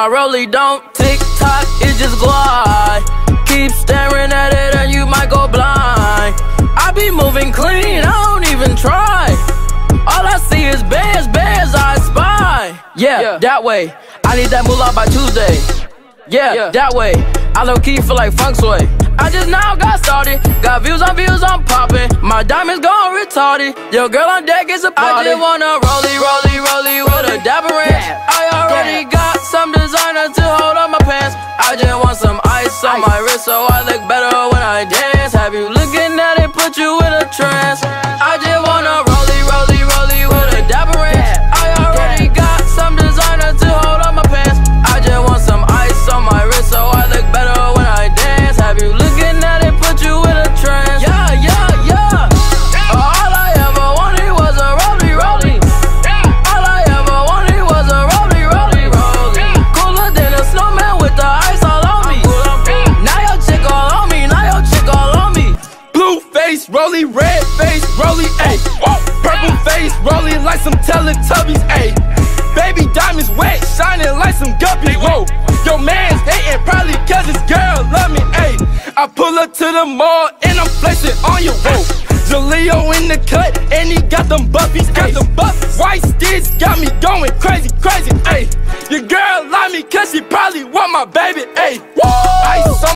My rollie don't tick tock, it just glide. Keep staring at it and you might go blind. I be moving clean, I don't even try. All I see is bears, bears I spy. Yeah, that way. I need that moolah by Tuesday. Yeah, yeah. that way. I low key feel like funk sway. I just now got started. Got views on views, I'm popping. My diamonds gone retarded. Yo, girl on deck is a party. I just wanna rollie, rollie, rollie with a dapper designer to hold on my pants. I just want some ice on my wrist so I look better when I dance. Have you looking at it, put you in a trance? Red face, rolly, ayy. Purple face, rolling like some Teletubbies, ayy. Baby diamonds wet, shining like some guppies, whoa. Your man's hating probably cause his girl love me, ayy. I pull up to the mall and I'm flexing on your whoa. Jaleo in the cut and he got them buffies, got them buffies. White sticks got me going crazy,